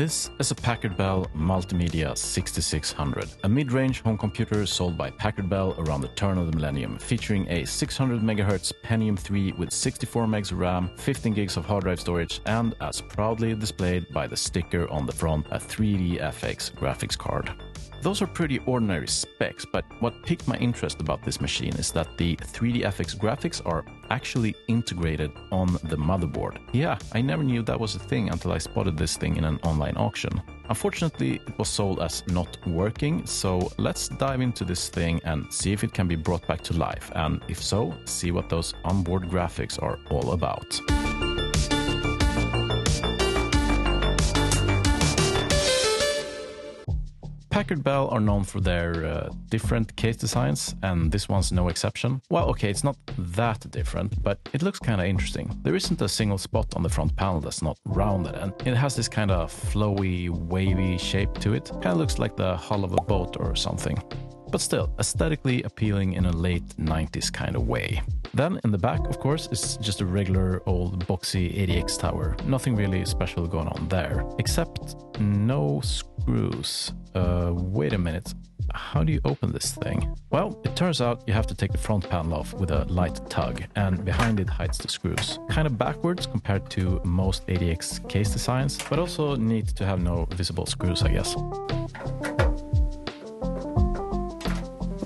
This is a Packard Bell Multimedia 6600, a mid-range home computer sold by Packard Bell around the turn of the millennium, featuring a 600 MHz Pentium 3 with 64 MB of RAM, 15 gigs of hard drive storage, and as proudly displayed by the sticker on the front, a 3DFX graphics card. Those are pretty ordinary specs, but what piqued my interest about this machine is that the 3DFX graphics are actually integrated on the motherboard. Yeah, I never knew that was a thing until I spotted this thing in an online auction. Unfortunately, it was sold as not working, so let's dive into this thing and see if it can be brought back to life, and if so, see what those onboard graphics are all about. Packard Bell are known for their uh, different case designs, and this one's no exception. Well, okay, it's not that different, but it looks kind of interesting. There isn't a single spot on the front panel that's not rounded, and it has this kind of flowy, wavy shape to it. Kind of looks like the hull of a boat or something but still aesthetically appealing in a late 90s kind of way. Then in the back, of course, is just a regular old boxy ATX tower. Nothing really special going on there, except no screws. Uh, wait a minute. How do you open this thing? Well, it turns out you have to take the front panel off with a light tug, and behind it hides the screws. Kind of backwards compared to most ATX case designs, but also neat to have no visible screws, I guess.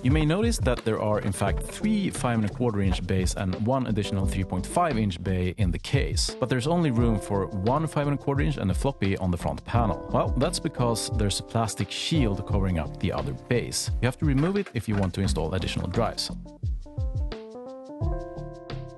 You may notice that there are in fact three 5 and a quarter inch bays and one additional 3.5 inch bay in the case, but there's only room for one 5 and a quarter inch and a floppy on the front panel. Well, that's because there's a plastic shield covering up the other bays. You have to remove it if you want to install additional drives.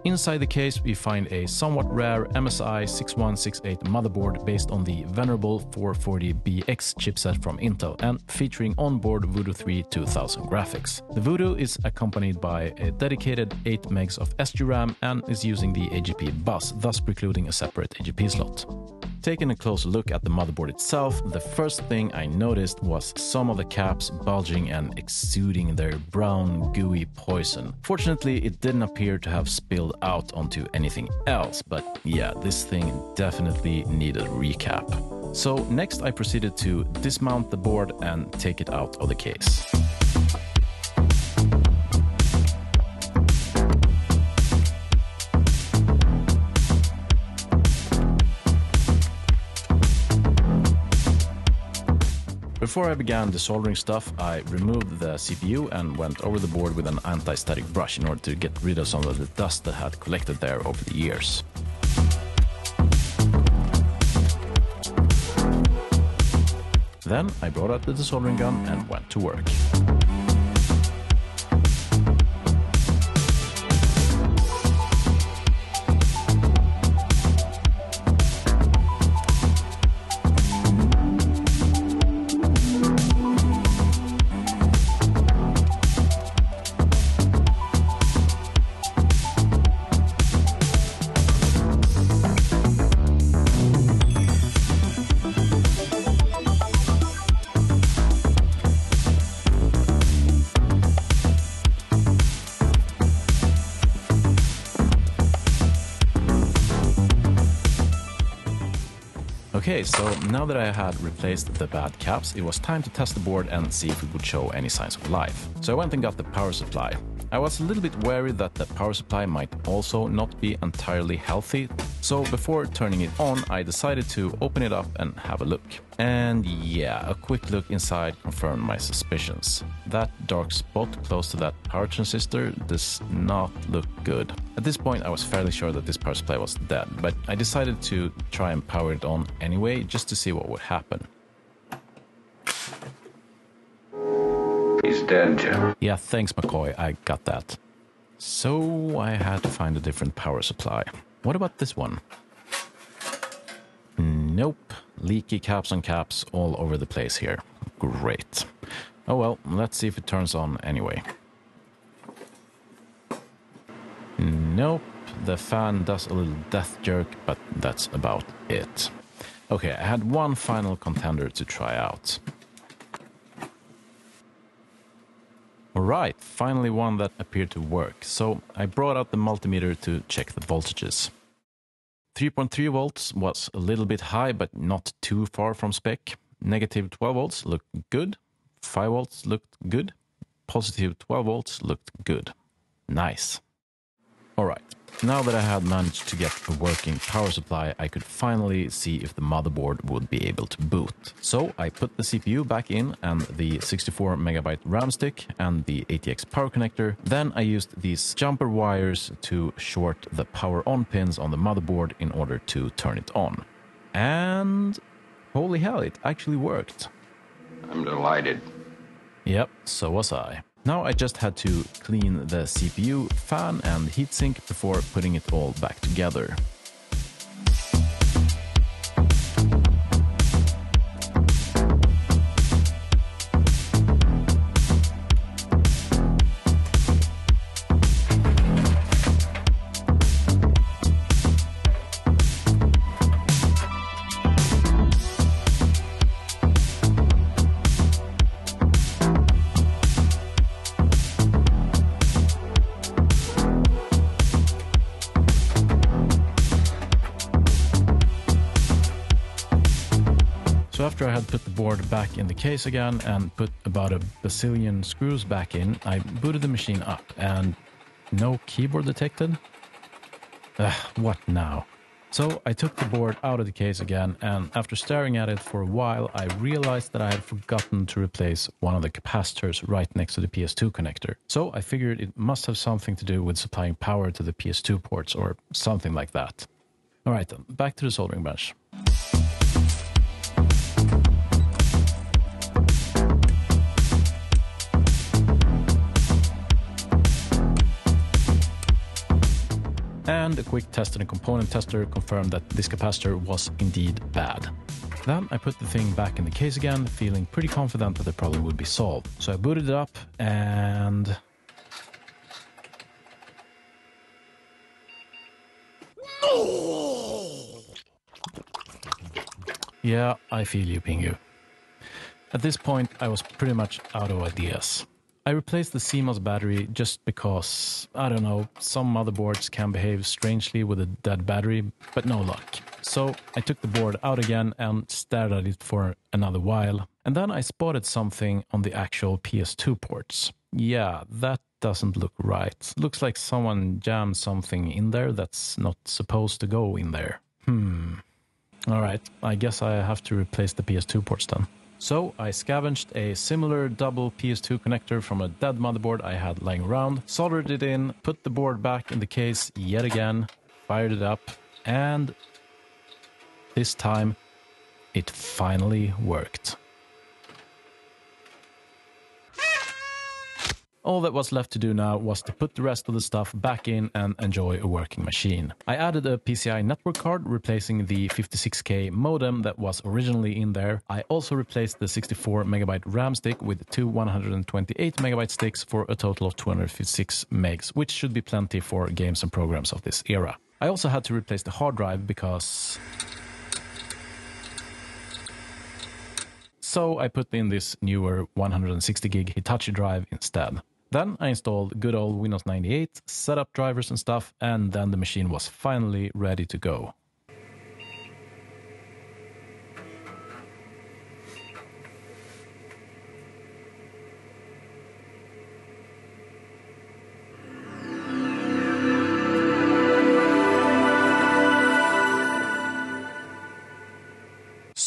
Inside the case, we find a somewhat rare MSI 6168 motherboard based on the venerable 440BX chipset from Intel and featuring onboard Voodoo 3 2000 graphics. The Voodoo is accompanied by a dedicated 8 megs of SGRAM and is using the AGP bus, thus precluding a separate AGP slot. Taking a close look at the motherboard itself, the first thing I noticed was some of the caps bulging and exuding their brown, gooey poison. Fortunately, it didn't appear to have spilled out onto anything else, but yeah, this thing definitely needed recap. So next I proceeded to dismount the board and take it out of the case. Before I began desoldering stuff, I removed the CPU and went over the board with an anti-static brush in order to get rid of some of the dust that had collected there over the years. Then I brought out the desoldering gun and went to work. Okay, so now that I had replaced the bad caps, it was time to test the board and see if it would show any signs of life. So I went and got the power supply. I was a little bit wary that the power supply might also not be entirely healthy, so before turning it on, I decided to open it up and have a look. And yeah, a quick look inside confirmed my suspicions. That dark spot close to that power transistor does not look good. At this point, I was fairly sure that this power supply was dead, but I decided to try and power it on anyway, just to see what would happen. Jim. Yeah, thanks, McCoy. I got that. So I had to find a different power supply. What about this one? Nope. Leaky caps on caps all over the place here. Great. Oh well, let's see if it turns on anyway. Nope. The fan does a little death jerk, but that's about it. Okay, I had one final contender to try out. Alright, finally one that appeared to work. So I brought out the multimeter to check the voltages. 3.3 volts was a little bit high, but not too far from spec. Negative 12 volts looked good. 5 volts looked good. Positive 12 volts looked good. Nice. All right. Now that I had managed to get a working power supply, I could finally see if the motherboard would be able to boot. So I put the CPU back in and the 64 megabyte RAM stick and the ATX power connector. Then I used these jumper wires to short the power on pins on the motherboard in order to turn it on. And holy hell, it actually worked. I'm delighted. Yep, so was I. Now I just had to clean the CPU, fan and heatsink before putting it all back together. Had put the board back in the case again and put about a bazillion screws back in, I booted the machine up and no keyboard detected? Ugh, what now? So I took the board out of the case again and after staring at it for a while I realized that I had forgotten to replace one of the capacitors right next to the PS2 connector. So I figured it must have something to do with supplying power to the PS2 ports or something like that. Alright then, back to the soldering bench. And a quick test in a component tester confirmed that this capacitor was indeed bad. Then I put the thing back in the case again, feeling pretty confident that the problem would be solved. So I booted it up and... Yeah, I feel you, Pingu. At this point, I was pretty much out of ideas. I replaced the CMOS battery just because, I don't know, some motherboards can behave strangely with a dead battery, but no luck. So I took the board out again and stared at it for another while. And then I spotted something on the actual PS2 ports. Yeah, that doesn't look right. Looks like someone jammed something in there that's not supposed to go in there. Hmm. All right, I guess I have to replace the PS2 ports then. So I scavenged a similar double PS2 connector from a dead motherboard I had lying around, soldered it in, put the board back in the case yet again, fired it up, and this time it finally worked. All that was left to do now was to put the rest of the stuff back in and enjoy a working machine. I added a PCI network card, replacing the 56k modem that was originally in there. I also replaced the 64 megabyte RAM stick with two 128 megabyte sticks for a total of 256 megs, which should be plenty for games and programs of this era. I also had to replace the hard drive because so I put in this newer 160 gig Hitachi drive instead. Then I installed good old Windows 98, set up drivers and stuff, and then the machine was finally ready to go.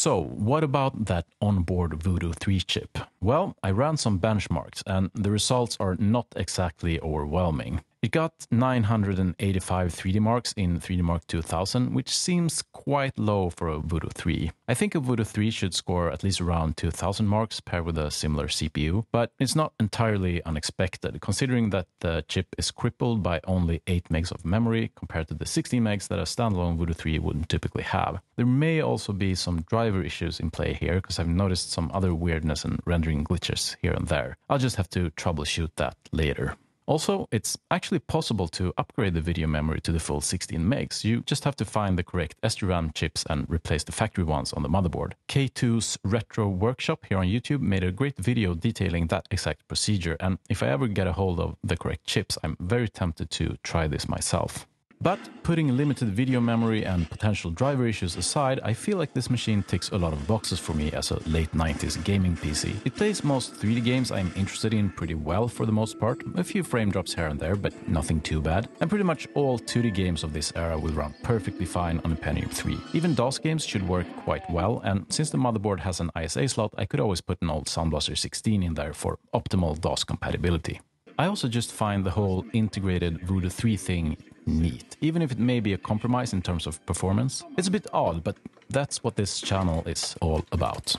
So, what about that onboard Voodoo 3 chip? Well, I ran some benchmarks and the results are not exactly overwhelming. It got 985 3D marks in 3D Mark 2000, which seems quite low for a Voodoo 3. I think a Voodoo 3 should score at least around 2000 marks paired with a similar CPU, but it's not entirely unexpected considering that the chip is crippled by only 8 megs of memory compared to the 16 megs that a standalone Voodoo 3 wouldn't typically have. There may also be some driver issues in play here because I've noticed some other weirdness and rendering glitches here and there. I'll just have to troubleshoot that later. Also, it's actually possible to upgrade the video memory to the full 16 megs. You just have to find the correct SDRAM chips and replace the factory ones on the motherboard. K2's Retro Workshop here on YouTube made a great video detailing that exact procedure, and if I ever get a hold of the correct chips, I'm very tempted to try this myself. But putting limited video memory and potential driver issues aside, I feel like this machine ticks a lot of boxes for me as a late 90s gaming PC. It plays most 3D games I'm interested in pretty well for the most part, a few frame drops here and there, but nothing too bad. And pretty much all 2D games of this era will run perfectly fine on a Pentium 3. Even DOS games should work quite well, and since the motherboard has an ISA slot, I could always put an old Sound Blaster 16 in there for optimal DOS compatibility. I also just find the whole integrated Voodoo 3 thing neat, even if it may be a compromise in terms of performance. It's a bit odd, but that's what this channel is all about.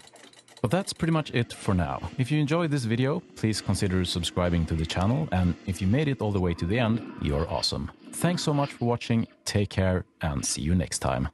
But that's pretty much it for now. If you enjoyed this video, please consider subscribing to the channel, and if you made it all the way to the end, you're awesome. Thanks so much for watching, take care, and see you next time.